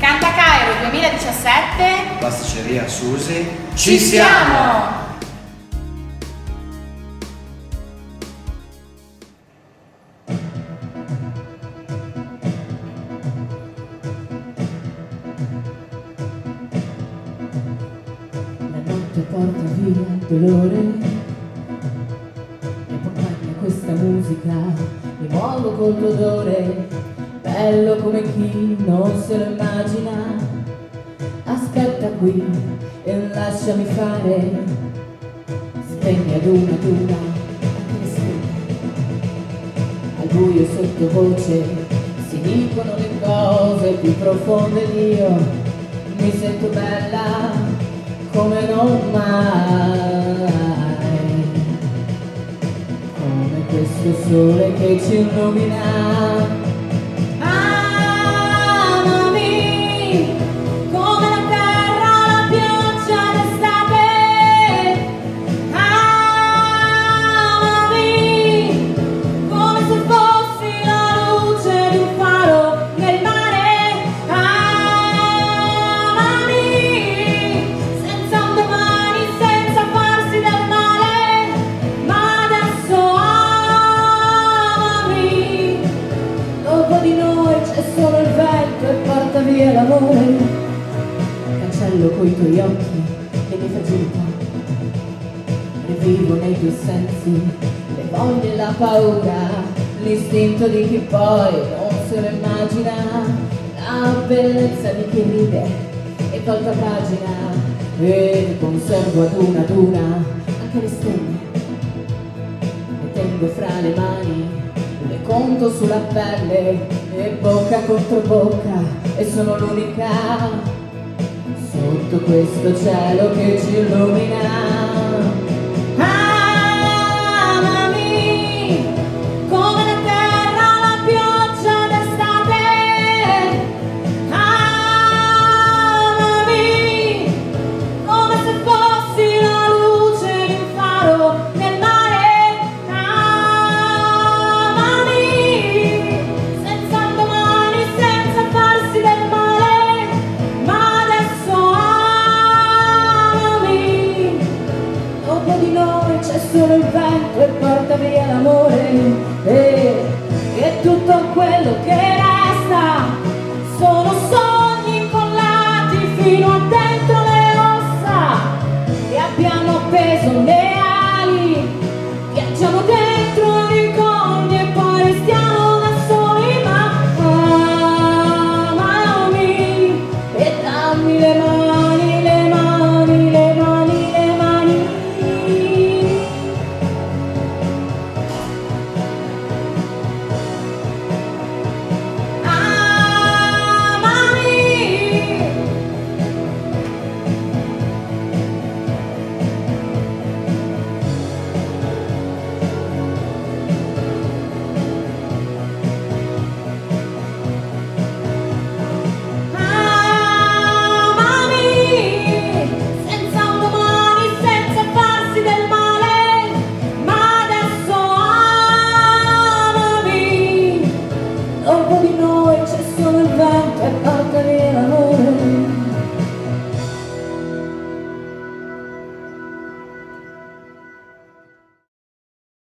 Canta Cairo 2017 Pasticceria Susi. Ci siamo! Notte porta via il dolore. Mi accompagna questa musica Mi muovo col tuo odore Bello come chi non se lo immagina. Aspetta qui e lasciami fare. Spegni ad una ad una. Al buio sottovoce si dicono le cose più profonde di io. Mi sento bella come non mai, come questo sole che ci illumina. C'è solo il vento e porta via l'amore. Cancello coi tuoi occhi le mie fragilità. Rivivo nei tuoi sensi le voglie e la paura, l'istinto di chi poi non se lo immagina, la bellezza di chi ride e tolta pagina e conservo ad una ad una anche le stelle le tengo fra le mani, conto sulla pelle e bocca contro bocca e sono l'unica sotto questo cielo che ci illumina. Il vento